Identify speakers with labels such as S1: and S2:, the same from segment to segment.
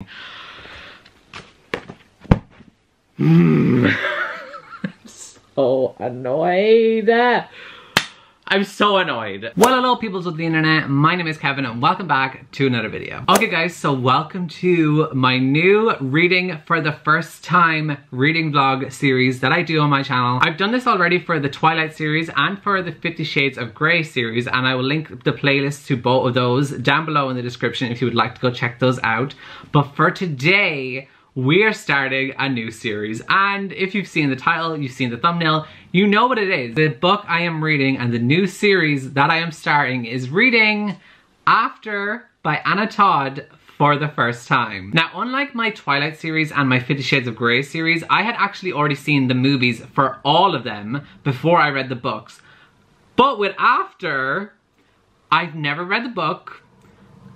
S1: Mm. so annoyed. I'm so annoyed. Well, hello peoples of the internet. My name is Kevin and welcome back to another video. Okay guys, so welcome to my new reading for the first time reading vlog series that I do on my channel. I've done this already for the Twilight series and for the Fifty Shades of Grey series and I will link the playlists to both of those down below in the description if you would like to go check those out. But for today, we are starting a new series and if you've seen the title, you've seen the thumbnail, you know what it is. The book I am reading and the new series that I am starting is reading After by Anna Todd for the first time. Now, unlike my Twilight series and my Fifty Shades of Grey series, I had actually already seen the movies for all of them before I read the books. But with After, I've never read the book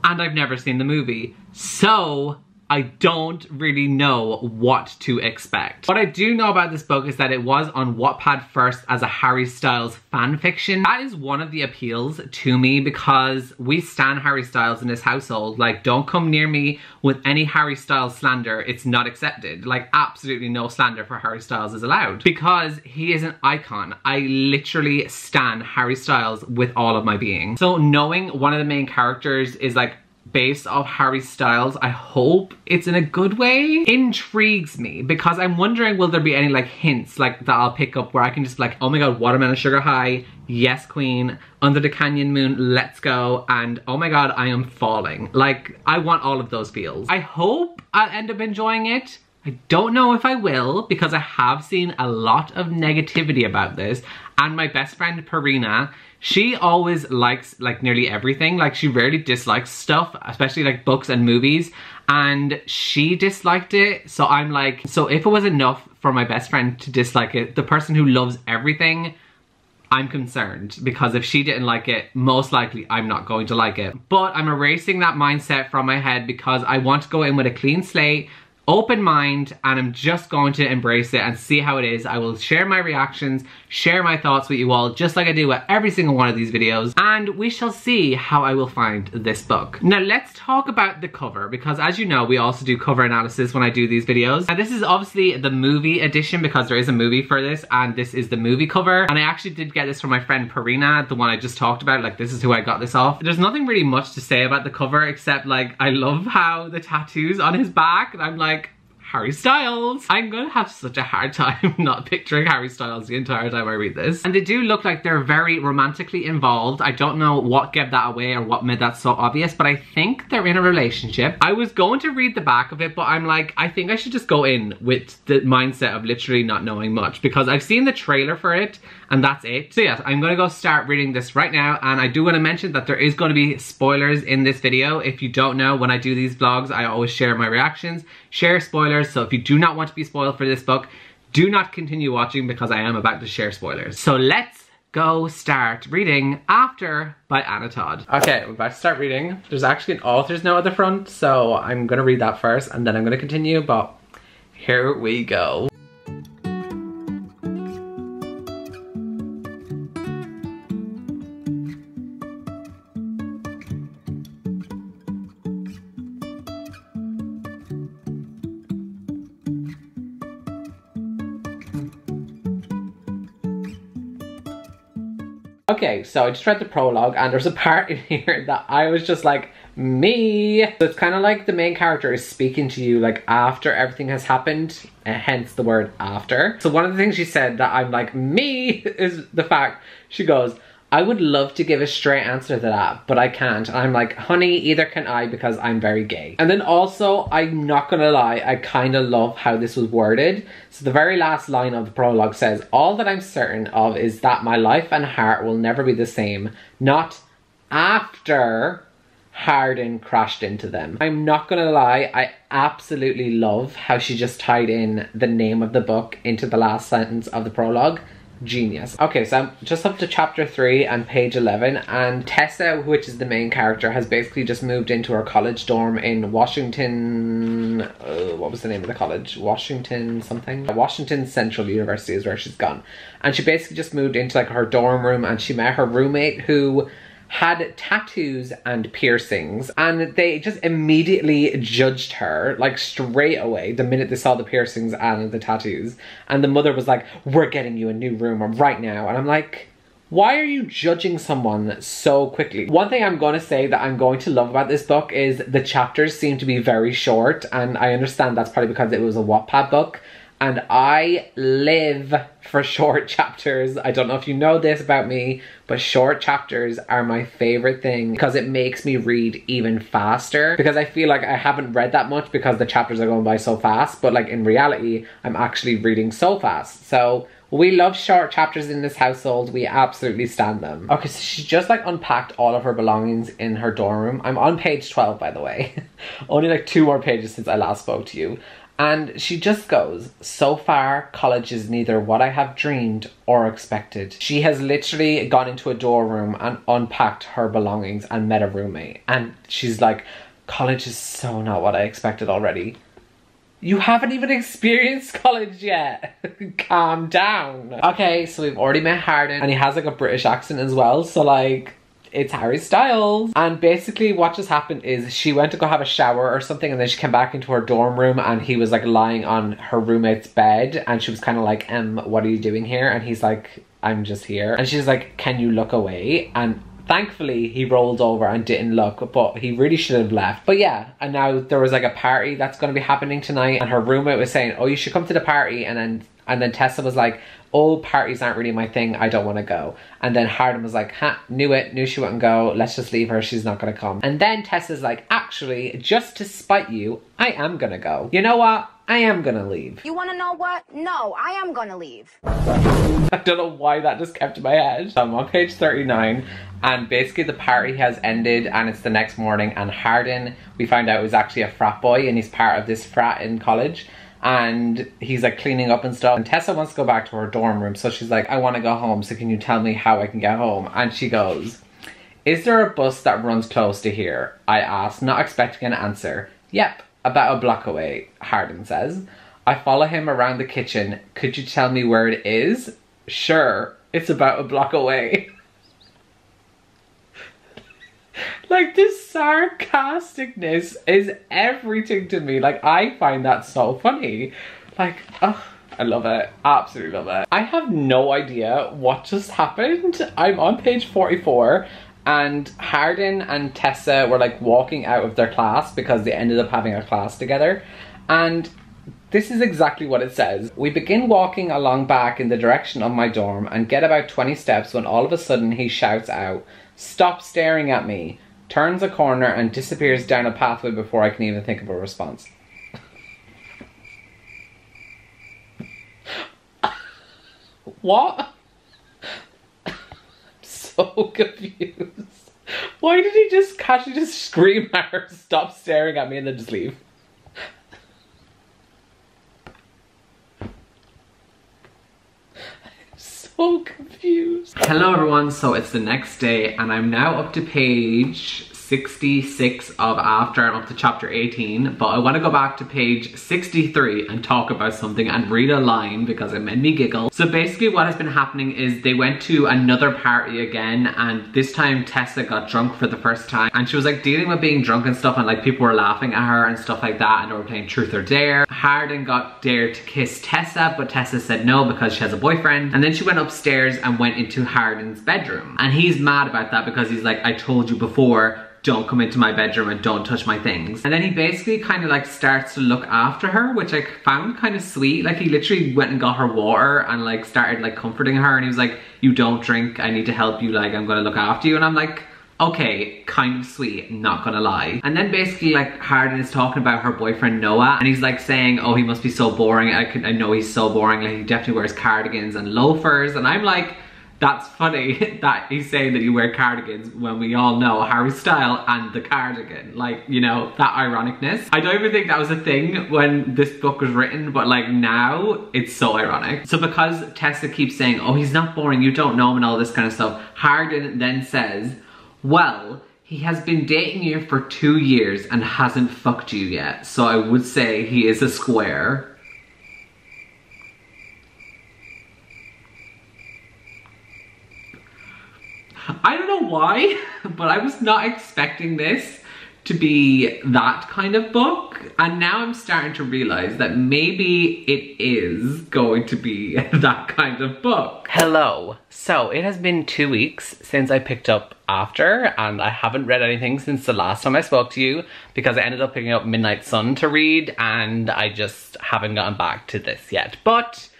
S1: and I've never seen the movie. So I don't really know what to expect. What I do know about this book is that it was on Wattpad first as a Harry Styles fan fiction. That is one of the appeals to me because we stand Harry Styles in this household. Like, don't come near me with any Harry Styles slander. It's not accepted. Like, absolutely no slander for Harry Styles is allowed because he is an icon. I literally stand Harry Styles with all of my being. So knowing one of the main characters is like based off Harry Styles, I hope it's in a good way, intrigues me because I'm wondering will there be any like hints like that I'll pick up where I can just like, oh my god, watermelon sugar high, yes queen, under the canyon moon, let's go, and oh my god, I am falling. Like, I want all of those feels. I hope I'll end up enjoying it. I don't know if I will because I have seen a lot of negativity about this and my best friend Parina she always likes like nearly everything. Like she rarely dislikes stuff, especially like books and movies. And she disliked it. So I'm like, so if it was enough for my best friend to dislike it, the person who loves everything, I'm concerned because if she didn't like it, most likely I'm not going to like it. But I'm erasing that mindset from my head because I want to go in with a clean slate open mind and I'm just going to embrace it and see how it is. I will share my reactions, share my thoughts with you all, just like I do with every single one of these videos, and we shall see how I will find this book. Now let's talk about the cover, because as you know, we also do cover analysis when I do these videos. And this is obviously the movie edition because there is a movie for this, and this is the movie cover. And I actually did get this from my friend Parina, the one I just talked about, like this is who I got this off. There's nothing really much to say about the cover, except like, I love how the tattoos on his back, and I'm like, Harry Styles. I'm gonna have such a hard time not picturing Harry Styles the entire time I read this. And they do look like they're very romantically involved. I don't know what gave that away or what made that so obvious, but I think they're in a relationship. I was going to read the back of it, but I'm like, I think I should just go in with the mindset of literally not knowing much because I've seen the trailer for it and that's it. So yes, I'm gonna go start reading this right now and I do wanna mention that there is gonna be spoilers in this video. If you don't know, when I do these vlogs, I always share my reactions, share spoilers, so if you do not want to be spoiled for this book, do not continue watching because I am about to share spoilers. So let's go start reading After by Anna Todd. Okay, I'm about to start reading. There's actually an author's note at the front, so I'm gonna read that first and then I'm gonna continue, but here we go. Okay, so I just read the prologue and there's a part in here that I was just like, me. So it's kind of like the main character is speaking to you like after everything has happened, uh, hence the word after. So one of the things she said that I'm like, me, is the fact, she goes, I would love to give a straight answer to that, but I can't. I'm like, honey, either can I because I'm very gay. And then also, I'm not gonna lie, I kind of love how this was worded. So the very last line of the prologue says, all that I'm certain of is that my life and heart will never be the same, not after Hardin crashed into them. I'm not gonna lie, I absolutely love how she just tied in the name of the book into the last sentence of the prologue genius. Okay, so I'm just up to chapter 3 and page 11 and Tessa, which is the main character, has basically just moved into her college dorm in Washington, uh, what was the name of the college? Washington something? Washington Central University is where she's gone. And she basically just moved into like her dorm room and she met her roommate who had tattoos and piercings and they just immediately judged her like straight away the minute they saw the piercings and the tattoos and the mother was like we're getting you a new room right now and i'm like why are you judging someone so quickly? One thing I'm going to say that I'm going to love about this book is the chapters seem to be very short and I understand that's probably because it was a Wattpad book and I live for short chapters. I don't know if you know this about me, but short chapters are my favorite thing because it makes me read even faster because I feel like I haven't read that much because the chapters are going by so fast, but like in reality, I'm actually reading so fast. So we love short chapters in this household. We absolutely stand them. Okay, so she just like unpacked all of her belongings in her dorm room. I'm on page 12, by the way. Only like two more pages since I last spoke to you. And she just goes, so far, college is neither what I have dreamed or expected. She has literally gone into a dorm room and unpacked her belongings and met a roommate. And she's like, college is so not what I expected already. You haven't even experienced college yet. Calm down. Okay, so we've already met Hardin and he has like a British accent as well. So like, it's Harry Styles. And basically what just happened is she went to go have a shower or something and then she came back into her dorm room and he was like lying on her roommate's bed and she was kind of like, um, what are you doing here? And he's like, I'm just here. And she's like, can you look away? And Thankfully, he rolled over and didn't look, but he really should have left. But yeah, and now there was like a party that's going to be happening tonight, and her roommate was saying, "Oh, you should come to the party," and then and then Tessa was like, "Oh, parties aren't really my thing. I don't want to go." And then Hardin was like, "Ha, knew it. Knew she wouldn't go. Let's just leave her. She's not gonna come." And then Tessa's like, "Actually, just to spite you, I am gonna go. You know what? I am gonna leave."
S2: You wanna know what? No, I am gonna leave.
S1: I don't know why that just kept in my head. I'm on page 39 and basically the party has ended and it's the next morning and Hardin, we find out was actually a frat boy and he's part of this frat in college and he's like cleaning up and stuff. And Tessa wants to go back to her dorm room. So she's like I want to go home. So can you tell me how I can get home? And she goes is there a bus that runs close to here? I asked not expecting an answer. Yep about a block away Hardin says. I follow him around the kitchen. Could you tell me where it is? Sure it's about a block away like this sarcasticness is everything to me. Like I find that so funny. Like, oh, I love it. Absolutely love it. I have no idea what just happened. I'm on page 44 and Hardin and Tessa were like walking out of their class because they ended up having a class together. And this is exactly what it says. We begin walking along back in the direction of my dorm and get about 20 steps when all of a sudden he shouts out, Stop staring at me turns a corner and disappears down a pathway before I can even think of a response. what? I'm so confused. Why did he just casually just scream at her, stop staring at me and then just leave? So confused. Hello everyone, so it's the next day and I'm now up to page 66 of After and up to chapter 18, but I want to go back to page 63 and talk about something and read a line because it made me giggle. So basically what has been happening is they went to another party again and this time Tessa got drunk for the first time and she was like dealing with being drunk and stuff and like people were laughing at her and stuff like that and they were playing truth or dare. Hardin got dared to kiss Tessa but Tessa said no because she has a boyfriend and then she went upstairs and went into Hardin's bedroom and he's mad about that because he's like I told you before don't come into my bedroom and don't touch my things. And then he basically kind of like starts to look after her, which I found kind of sweet. Like he literally went and got her water and like started like comforting her and he was like, you don't drink, I need to help you, like I'm gonna look after you. And I'm like, okay, kind of sweet, not gonna lie. And then basically like Hardin is talking about her boyfriend Noah and he's like saying, oh, he must be so boring. I, can, I know he's so boring. Like he definitely wears cardigans and loafers. And I'm like, that's funny that he's saying that you wear cardigans when we all know Harry Style and the cardigan. Like, you know, that ironicness. I don't even think that was a thing when this book was written, but like now, it's so ironic. So because Tessa keeps saying, oh, he's not boring, you don't know him and all this kind of stuff, Hardin then says, well, he has been dating you for two years and hasn't fucked you yet. So I would say he is a square. I don't know why, but I was not expecting this to be that kind of book. And now I'm starting to realize that maybe it is going to be that kind of book. Hello. So it has been two weeks since I picked up After and I haven't read anything since the last time I spoke to you because I ended up picking up Midnight Sun to read and I just haven't gotten back to this yet. But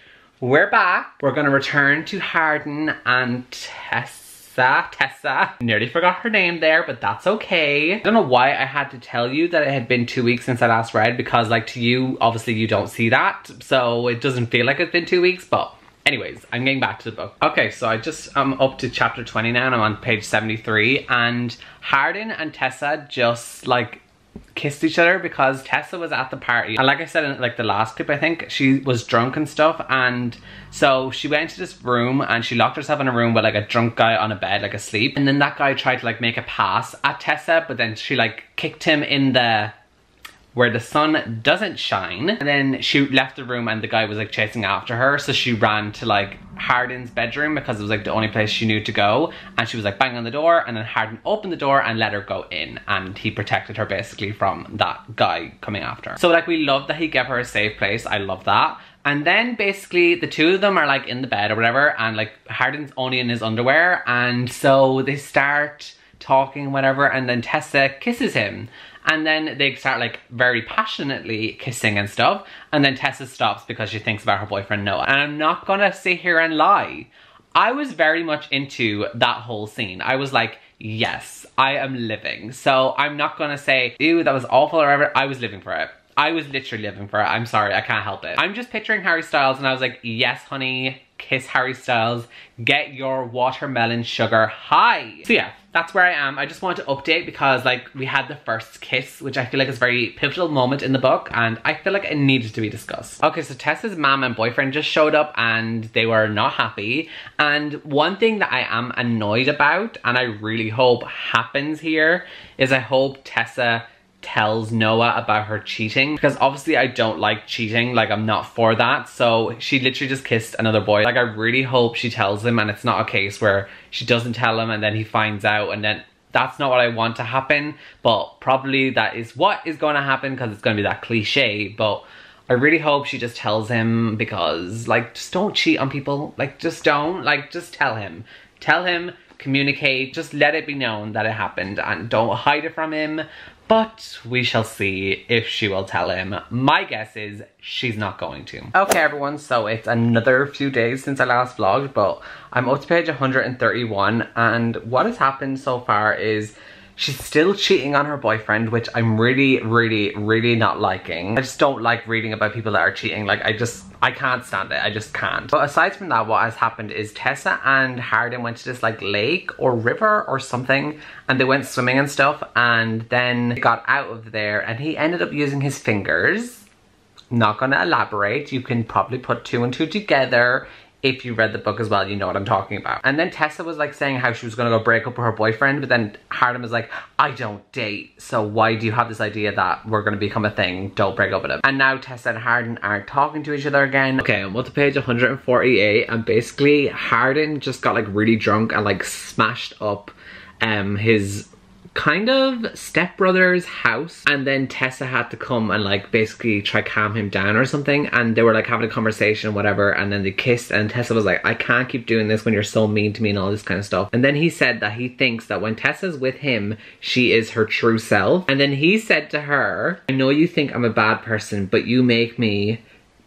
S1: we're back. We're gonna return to Hardin and Tess Tessa, Tessa. Nearly forgot her name there, but that's okay. I don't know why I had to tell you that it had been two weeks since I last read because like to you, obviously you don't see that. So it doesn't feel like it's been two weeks, but Anyways, I'm getting back to the book. Okay, so I just, I'm up to chapter 20 now and I'm on page 73 and Hardin and Tessa just like kissed each other because Tessa was at the party. And like I said in like the last clip I think she was drunk and stuff. And so she went to this room and she locked herself in a room with like a drunk guy on a bed like asleep. And then that guy tried to like make a pass at Tessa but then she like kicked him in the where the sun doesn't shine. And then she left the room and the guy was like chasing after her. So she ran to like Hardin's bedroom because it was like the only place she knew to go. And she was like banging on the door and then Hardin opened the door and let her go in. And he protected her basically from that guy coming after her. So like we love that he gave her a safe place. I love that. And then basically the two of them are like in the bed or whatever and like Hardin's only in his underwear and so they start talking whatever and then Tessa kisses him and then they start like very passionately kissing and stuff. And then Tessa stops because she thinks about her boyfriend Noah. And I'm not gonna sit here and lie. I was very much into that whole scene. I was like yes I am living. So I'm not gonna say ew that was awful or whatever. I was living for it. I was literally living for it. I'm sorry, I can't help it. I'm just picturing Harry Styles and I was like, yes, honey, kiss Harry Styles, get your watermelon sugar high. So yeah, that's where I am. I just wanted to update because like we had the first kiss, which I feel like is a very pivotal moment in the book and I feel like it needed to be discussed. Okay, so Tessa's mom and boyfriend just showed up and they were not happy. And one thing that I am annoyed about and I really hope happens here is I hope Tessa tells Noah about her cheating because obviously I don't like cheating like I'm not for that so she literally just kissed another boy like I really hope she tells him and it's not a case where she doesn't tell him and then he finds out and then that's not what I want to happen. But probably that is what is going to happen because it's going to be that cliche but I really hope she just tells him because like just don't cheat on people. Like just don't. Like just tell him. Tell him communicate just let it be known that it happened and don't hide it from him but we shall see if she will tell him. My guess is she's not going to. Okay everyone, so it's another few days since I last vlogged, but I'm up to page 131 and what has happened so far is She's still cheating on her boyfriend, which I'm really, really, really not liking. I just don't like reading about people that are cheating. Like, I just, I can't stand it. I just can't. But aside from that, what has happened is Tessa and Hardin went to this like lake or river or something and they went swimming and stuff and then got out of there and he ended up using his fingers not gonna elaborate. You can probably put two and two together if you read the book as well, you know what I'm talking about. And then Tessa was like saying how she was gonna go break up with her boyfriend, but then Hardin was like, I don't date, so why do you have this idea that we're gonna become a thing? Don't break up with him. And now Tessa and Hardin aren't talking to each other again. Okay, I'm up to page 148, and basically Hardin just got like really drunk and like smashed up um his kind of stepbrother's house and then Tessa had to come and like basically try calm him down or something and they were like having a conversation whatever and then they kissed and Tessa was like I can't keep doing this when you're so mean to me and all this kind of stuff. And then he said that he thinks that when Tessa's with him she is her true self. And then he said to her I know you think I'm a bad person but you make me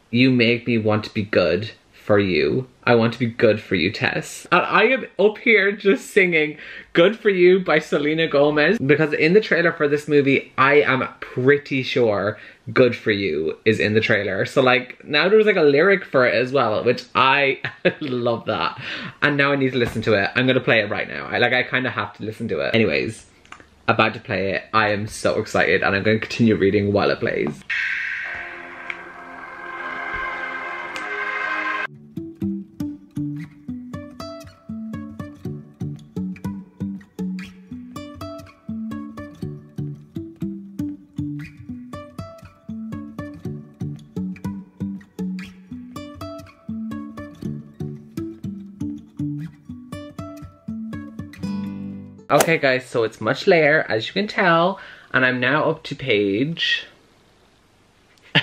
S1: you make me want to be good for you. I want to be good for you, Tess. And I am up here just singing Good For You by Selena Gomez because in the trailer for this movie, I am pretty sure Good For You is in the trailer. So like now there's like a lyric for it as well, which I love that. And now I need to listen to it. I'm gonna play it right now. I like I kind of have to listen to it. Anyways, about to play it. I am so excited and I'm gonna continue reading while it plays. Okay guys, so it's much later, as you can tell, and I'm now up to page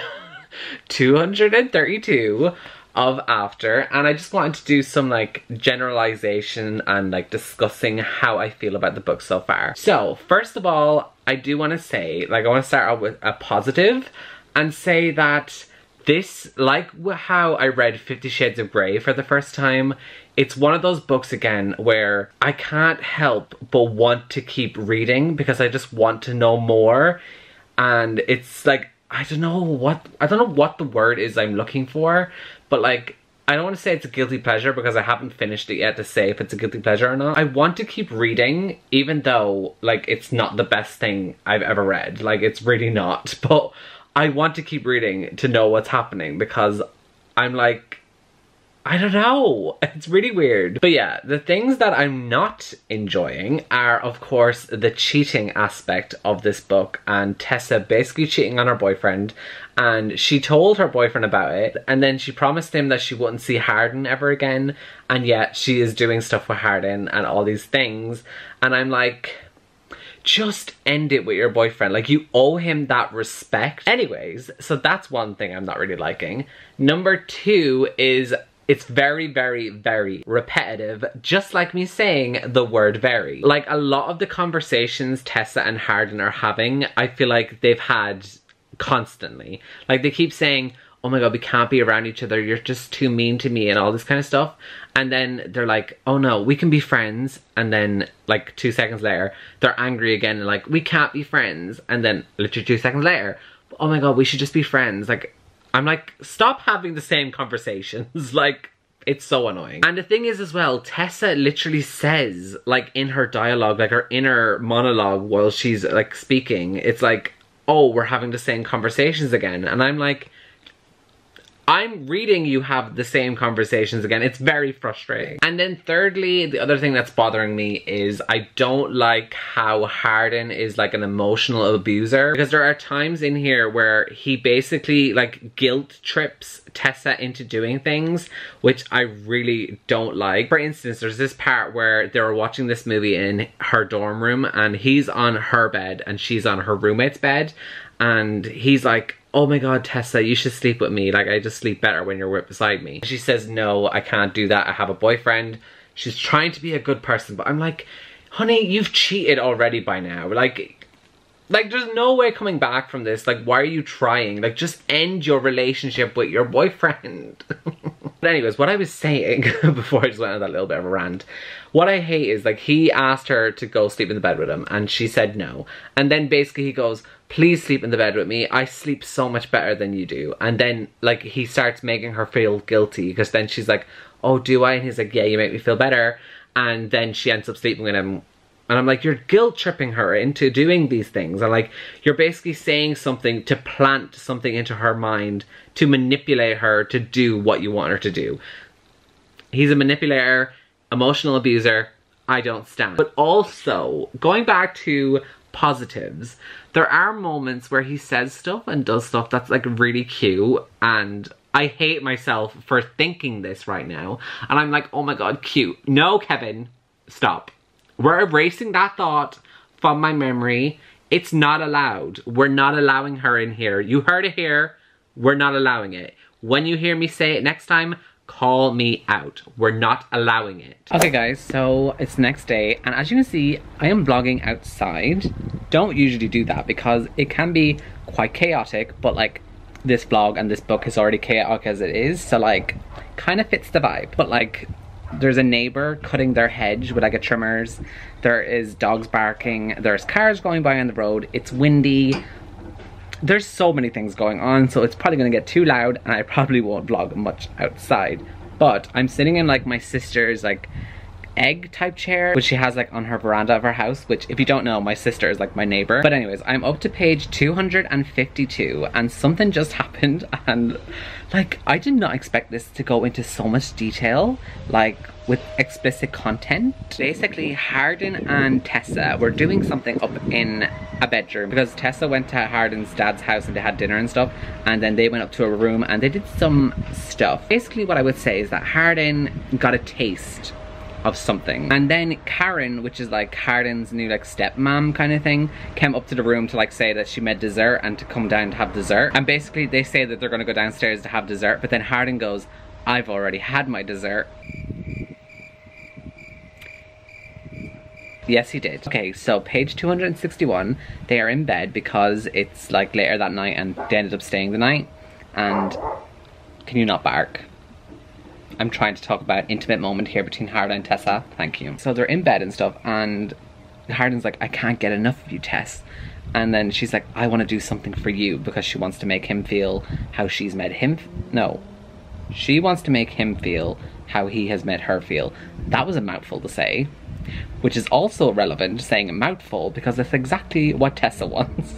S1: 232 of After, and I just wanted to do some like generalization and like discussing how I feel about the book so far. So, first of all, I do want to say, like I want to start out with a positive and say that this, like how I read Fifty Shades of Grey for the first time, it's one of those books again where I can't help but want to keep reading because I just want to know more. And it's like, I don't know what, I don't know what the word is I'm looking for, but like, I don't want to say it's a guilty pleasure because I haven't finished it yet to say if it's a guilty pleasure or not. I want to keep reading even though like it's not the best thing I've ever read. Like it's really not, but I want to keep reading to know what's happening because I'm like, I don't know. It's really weird. But yeah, the things that I'm not enjoying are, of course, the cheating aspect of this book and Tessa basically cheating on her boyfriend. And she told her boyfriend about it, and then she promised him that she wouldn't see Hardin ever again. And yet she is doing stuff with Hardin and all these things. And I'm like, just end it with your boyfriend. Like, you owe him that respect. Anyways, so that's one thing I'm not really liking. Number two is it's very, very, very repetitive, just like me saying the word very. Like, a lot of the conversations Tessa and Hardin are having, I feel like they've had constantly. Like, they keep saying, oh my god, we can't be around each other, you're just too mean to me and all this kind of stuff. And then they're like, oh no, we can be friends. And then like two seconds later, they're angry again and like, we can't be friends. And then literally two seconds later, oh my god, we should just be friends. Like, I'm like, stop having the same conversations. like, it's so annoying. And the thing is as well, Tessa literally says, like in her dialogue, like her inner monologue while she's like speaking, it's like, oh, we're having the same conversations again. And I'm like, I'm reading you have the same conversations again. It's very frustrating. And then thirdly, the other thing that's bothering me is I don't like how Hardin is like an emotional abuser because there are times in here where he basically like guilt trips Tessa into doing things, which I really don't like. For instance, there's this part where they were watching this movie in her dorm room and he's on her bed and she's on her roommate's bed and he's like, oh my god, Tessa, you should sleep with me. Like, I just sleep better when you're beside me. She says, no, I can't do that. I have a boyfriend. She's trying to be a good person, but I'm like, honey, you've cheated already by now. Like, like, there's no way coming back from this. Like, why are you trying? Like, just end your relationship with your boyfriend. but anyways, what I was saying before I just went on that little bit of a rant, what I hate is, like, he asked her to go sleep in the bed with him, and she said no. And then basically he goes, please sleep in the bed with me. I sleep so much better than you do. And then, like, he starts making her feel guilty, because then she's like, oh, do I? And he's like, yeah, you make me feel better. And then she ends up sleeping with him and I'm like, you're guilt tripping her into doing these things. And like, you're basically saying something to plant something into her mind to manipulate her to do what you want her to do. He's a manipulator, emotional abuser. I don't stand. But also, going back to positives, there are moments where he says stuff and does stuff that's like really cute and I hate myself for thinking this right now. And I'm like, oh my god, cute. No, Kevin, stop. We're erasing that thought from my memory. It's not allowed. We're not allowing her in here. You heard it here. We're not allowing it. When you hear me say it next time, call me out. We're not allowing it. Okay guys, so it's next day and as you can see, I am vlogging outside. Don't usually do that because it can be quite chaotic, but like this vlog and this book is already chaotic as it is, so like kind of fits the vibe. But like there's a neighbor cutting their hedge with like a trimmers. There is dogs barking. There's cars going by on the road. It's windy. There's so many things going on, so it's probably gonna get too loud and I probably won't vlog much outside. But I'm sitting in like my sister's like egg type chair which she has like on her veranda of her house which if you don't know my sister is like my neighbor. But anyways i'm up to page 252 and something just happened and like i did not expect this to go into so much detail like with explicit content. Basically hardin and tessa were doing something up in a bedroom because tessa went to hardin's dad's house and they had dinner and stuff and then they went up to a room and they did some stuff. Basically what i would say is that hardin got a taste of something. And then Karen, which is like Hardin's new like stepmom kind of thing, came up to the room to like say that she made dessert and to come down to have dessert. And basically they say that they're gonna go downstairs to have dessert, but then Hardin goes, I've already had my dessert. Yes, he did. Okay, so page 261, they are in bed because it's like later that night and they ended up staying the night. And can you not bark? I'm trying to talk about intimate moment here between Hardin and Tessa. Thank you. So they're in bed and stuff and Hardin's like, I can't get enough of you, Tess. And then she's like, I want to do something for you because she wants to make him feel how she's made him. no, she wants to make him feel how he has made her feel. That was a mouthful to say, which is also relevant saying a mouthful because it's exactly what Tessa wants.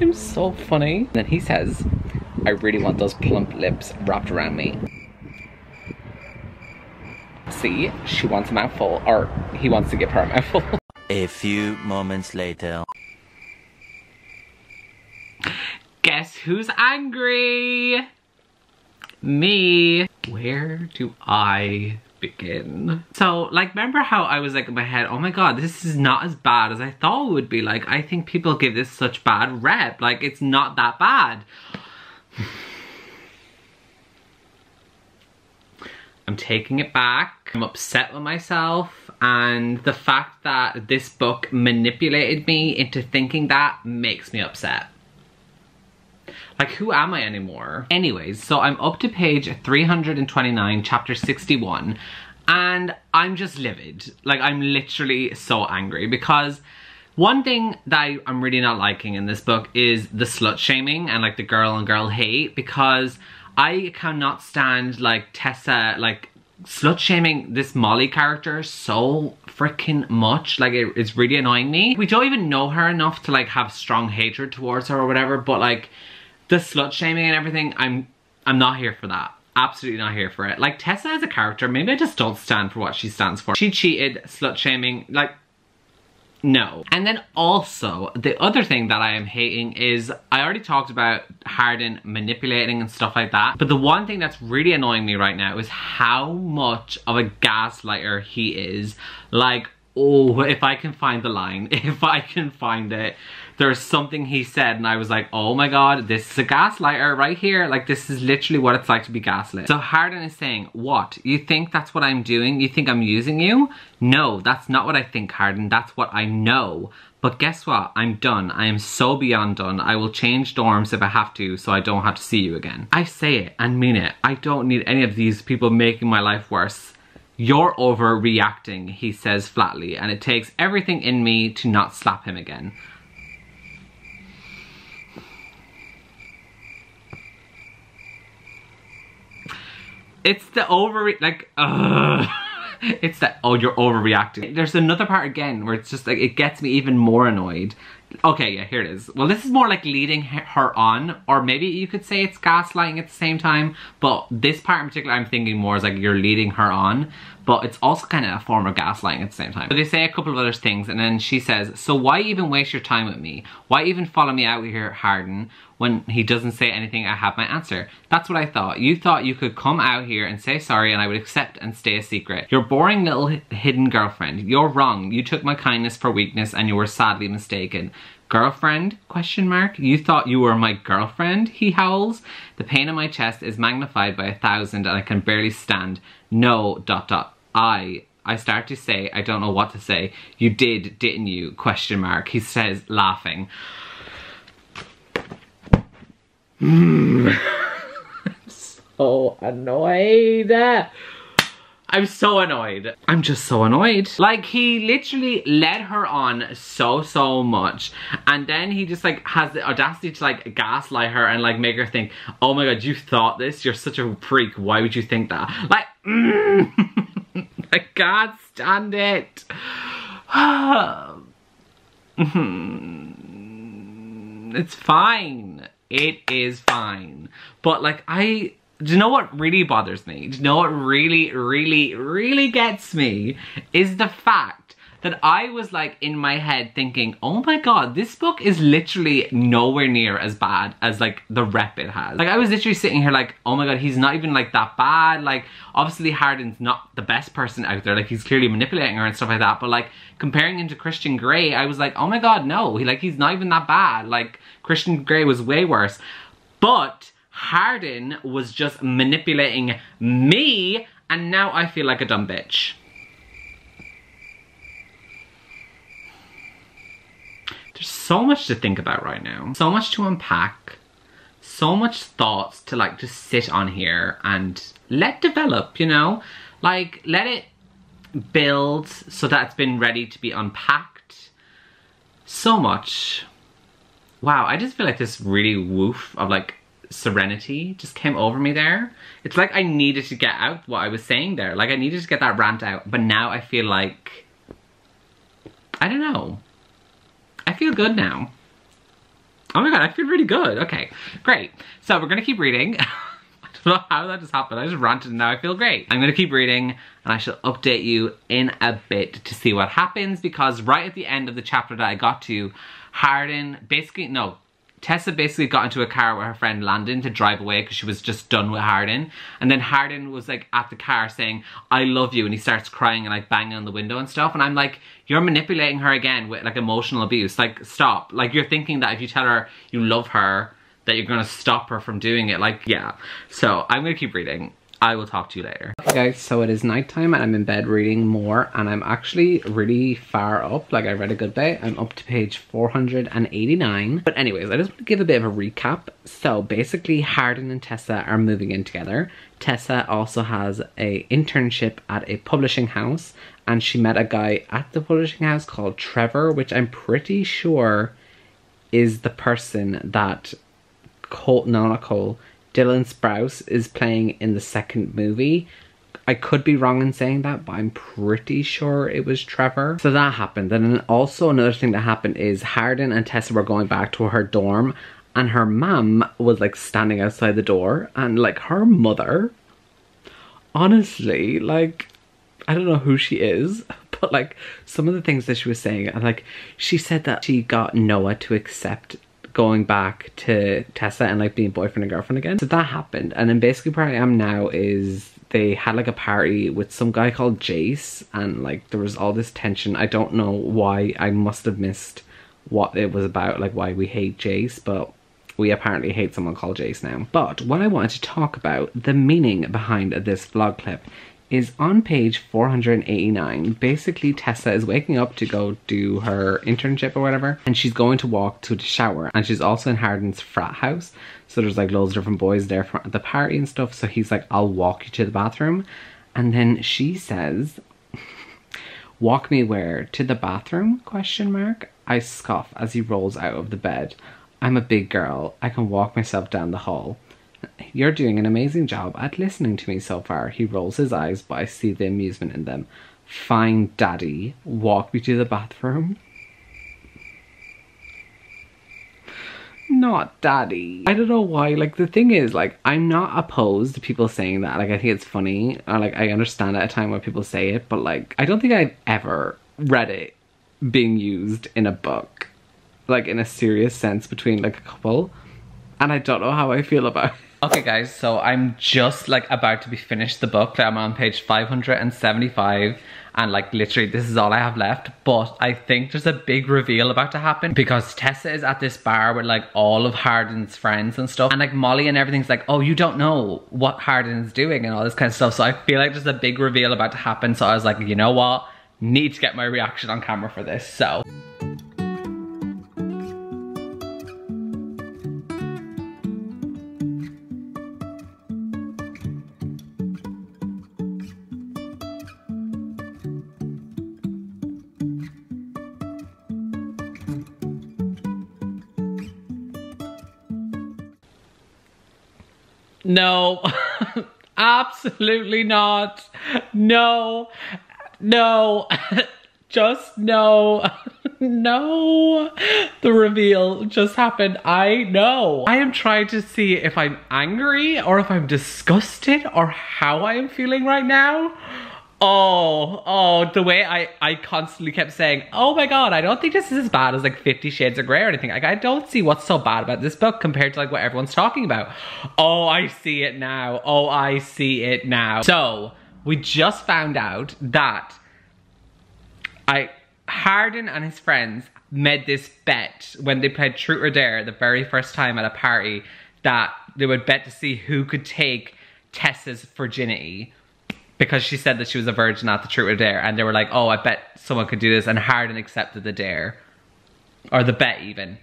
S1: I'm so funny. And Then he says, I really want those plump lips wrapped around me. See, she wants a mouthful, or he wants to give her a mouthful.
S3: A few moments later.
S1: Guess who's angry? Me. Where do I begin? So, like, remember how I was like in my head, oh my god, this is not as bad as I thought it would be. Like, I think people give this such bad rep. Like, it's not that bad. I'm taking it back. I'm upset with myself and the fact that this book manipulated me into thinking that makes me upset. Like, who am I anymore? Anyways, so I'm up to page 329, chapter 61, and I'm just livid. Like, I'm literally so angry because one thing that I, am really not liking in this book is the slut shaming and like the girl on girl hate because I cannot stand like Tessa like slut shaming this Molly character so freaking much. Like it, it's really annoying me. We don't even know her enough to like have strong hatred towards her or whatever, but like the slut shaming and everything, I'm I'm not here for that. Absolutely not here for it. Like Tessa as a character, maybe I just don't stand for what she stands for. She cheated, slut shaming, like no. And then also, the other thing that I am hating is, I already talked about Hardin manipulating and stuff like that, but the one thing that's really annoying me right now is how much of a gaslighter he is. Like, oh, if I can find the line, if I can find it, there's something he said and I was like, oh my god, this is a gaslighter right here. Like this is literally what it's like to be gaslit. So Hardin is saying, what? You think that's what I'm doing? You think I'm using you? No, that's not what I think, Hardin. That's what I know. But guess what? I'm done. I am so beyond done. I will change dorms if I have to so I don't have to see you again. I say it and mean it. I don't need any of these people making my life worse. You're overreacting, he says flatly, and it takes everything in me to not slap him again. It's the over, like, it's that, oh, you're overreacting. There's another part again where it's just like, it gets me even more annoyed. Okay, yeah, here it is. Well, this is more like leading her on, or maybe you could say it's gaslighting at the same time, but this part in particular I'm thinking more is like you're leading her on, but it's also kind of a form of gaslighting at the same time. So they say a couple of other things, and then she says, so why even waste your time with me? Why even follow me out here, Hardin? when he doesn't say anything, I have my answer. That's what I thought. You thought you could come out here and say sorry and I would accept and stay a secret. Your boring little hidden girlfriend. You're wrong. You took my kindness for weakness and you were sadly mistaken. Girlfriend? Question mark. You thought you were my girlfriend? He howls. The pain in my chest is magnified by a thousand and I can barely stand. No, dot dot. I I start to say, I don't know what to say. You did, didn't you? Question mark. He says, laughing. I'm so annoyed. I'm so annoyed. I'm just so annoyed. Like, he literally led her on so, so much. And then he just, like, has the audacity to, like, gaslight her and, like, make her think, oh my god, you thought this? You're such a freak. Why would you think that? Like, mm, I can't stand it. Hmm. it's fine it is fine. But like I, do you know what really bothers me? Do you know what really, really, really gets me? Is the fact that I was like in my head thinking, oh my god, this book is literally nowhere near as bad as like the rep it has. Like I was literally sitting here like, oh my god, he's not even like that bad. Like obviously Hardin's not the best person out there. Like he's clearly manipulating her and stuff like that. But like comparing him to Christian Grey, I was like, oh my god, no. He like he's not even that bad. Like Christian Grey was way worse. But Hardin was just manipulating me and now I feel like a dumb bitch. There's so much to think about right now. So much to unpack. So much thoughts to like just sit on here and let develop, you know? Like let it build so that it's been ready to be unpacked. So much. Wow, I just feel like this really woof of like serenity just came over me there. It's like I needed to get out what I was saying there. Like I needed to get that rant out. But now I feel like, I don't know. I feel good now. Oh my god, I feel really good. Okay, great. So we're gonna keep reading. I don't know how that just happened. I just ranted and now I feel great. I'm gonna keep reading and I shall update you in a bit to see what happens because right at the end of the chapter that I got to, Hardin basically, no, Tessa basically got into a car with her friend Landon to drive away because she was just done with Hardin. And then Hardin was like at the car saying, I love you. And he starts crying and like banging on the window and stuff. And I'm like, you're manipulating her again with like emotional abuse. Like, stop. Like, you're thinking that if you tell her you love her, that you're gonna stop her from doing it. Like, yeah. So I'm gonna keep reading. I will talk to you later. Okay guys, so it is nighttime and I'm in bed reading more and I'm actually really far up. Like I read a good bit. I'm up to page 489. But anyways, I just want to give a bit of a recap. So basically Hardin and Tessa are moving in together. Tessa also has a internship at a publishing house and she met a guy at the publishing house called Trevor, which I'm pretty sure is the person that Cole, no not Cole, Dylan Sprouse is playing in the second movie. I could be wrong in saying that, but I'm pretty sure it was Trevor. So that happened. And then also another thing that happened is Hardin and Tessa were going back to her dorm and her mum was like standing outside the door and like her mother, honestly, like, I don't know who she is, but like some of the things that she was saying, like she said that she got Noah to accept going back to Tessa and like being boyfriend and girlfriend again. So that happened. And then basically where I am now is they had like a party with some guy called Jace and like there was all this tension. I don't know why I must have missed what it was about, like why we hate Jace, but we apparently hate someone called Jace now. But what I wanted to talk about, the meaning behind this vlog clip, is on page 489. Basically, Tessa is waking up to go do her internship or whatever, and she's going to walk to the shower. And she's also in Hardin's frat house, so there's like loads of different boys there for the party and stuff. So he's like, I'll walk you to the bathroom. And then she says, walk me where? To the bathroom? Question mark. I scoff as he rolls out of the bed. I'm a big girl. I can walk myself down the hall. You're doing an amazing job at listening to me so far. He rolls his eyes, but I see the amusement in them. Fine, Daddy. Walk me to the bathroom. Not Daddy. I don't know why. Like, the thing is, like, I'm not opposed to people saying that. Like, I think it's funny. Or, like, I understand at a time when people say it, but, like, I don't think I've ever read it being used in a book. Like, in a serious sense between, like, a couple. And I don't know how I feel about it. Okay guys, so I'm just like about to be finished the book. I'm on page 575 and like literally this is all I have left. But I think there's a big reveal about to happen because Tessa is at this bar with like all of Hardin's friends and stuff. And like Molly and everything's like, oh, you don't know what Hardin's doing and all this kind of stuff. So I feel like there's a big reveal about to happen. So I was like, you know what? Need to get my reaction on camera for this. So. No, absolutely not. No, no, just no. no, the reveal just happened. I know. I am trying to see if I'm angry or if I'm disgusted or how I am feeling right now. Oh, oh, the way I, I constantly kept saying, oh my god, I don't think this is as bad as like 50 Shades of Grey or anything. Like, I don't see what's so bad about this book compared to like what everyone's talking about. Oh, I see it now. Oh, I see it now. So, we just found out that I, Hardin and his friends made this bet when they played Truth or Dare the very first time at a party that they would bet to see who could take Tessa's virginity because she said that she was a virgin at the truth or dare and they were like oh i bet someone could do this and hardin accepted the dare. Or the bet even.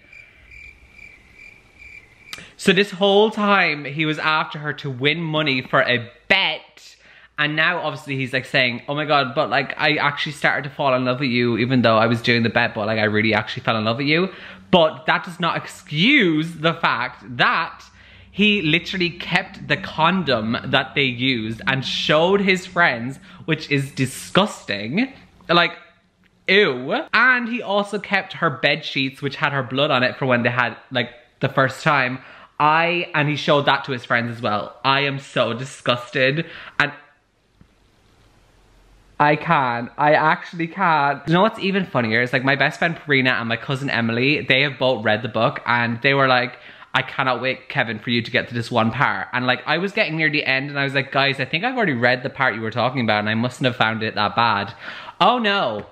S1: So this whole time he was after her to win money for a bet. And now obviously he's like saying oh my god but like i actually started to fall in love with you even though i was doing the bet but like i really actually fell in love with you. But that does not excuse the fact that he literally kept the condom that they used and showed his friends, which is disgusting. Like, ew. And he also kept her bed sheets, which had her blood on it for when they had, like, the first time. I, and he showed that to his friends as well. I am so disgusted. And I can't. I actually can't. You know what's even funnier? It's like my best friend Parina and my cousin Emily, they have both read the book and they were like, I cannot wait, Kevin, for you to get to this one part. And like, I was getting near the end and I was like, guys, I think I've already read the part you were talking about and I mustn't have found it that bad. Oh no,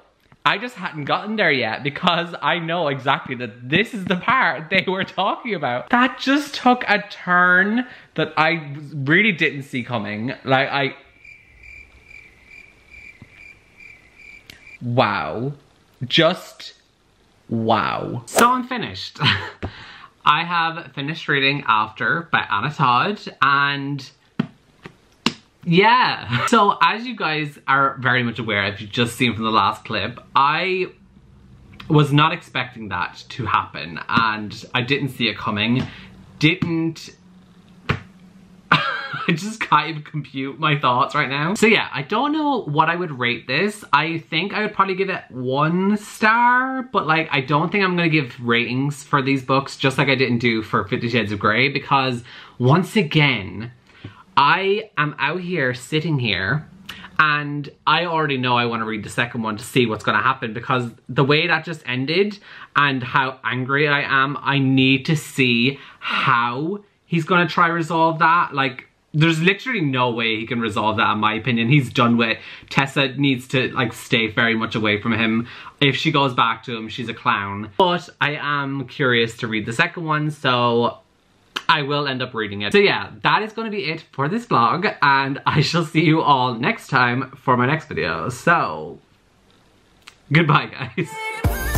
S1: I just hadn't gotten there yet because I know exactly that this is the part they were talking about. That just took a turn that I really didn't see coming. Like, I... Wow. Just wow. So I'm finished. I have finished reading After by Anna Todd and yeah. So as you guys are very much aware, if you've just seen from the last clip, I was not expecting that to happen and I didn't see it coming. Didn't I just can't even compute my thoughts right now. So yeah, I don't know what I would rate this. I think I would probably give it one star, but like I don't think I'm gonna give ratings for these books just like I didn't do for Fifty Shades of Grey because once again, I am out here sitting here and I already know I want to read the second one to see what's going to happen because the way that just ended and how angry I am, I need to see how he's going to try resolve that. Like, there's literally no way he can resolve that in my opinion. He's done with Tessa needs to like stay very much away from him. If she goes back to him, she's a clown. But I am curious to read the second one, so I will end up reading it. So yeah, that is going to be it for this vlog, and I shall see you all next time for my next video. So, goodbye guys.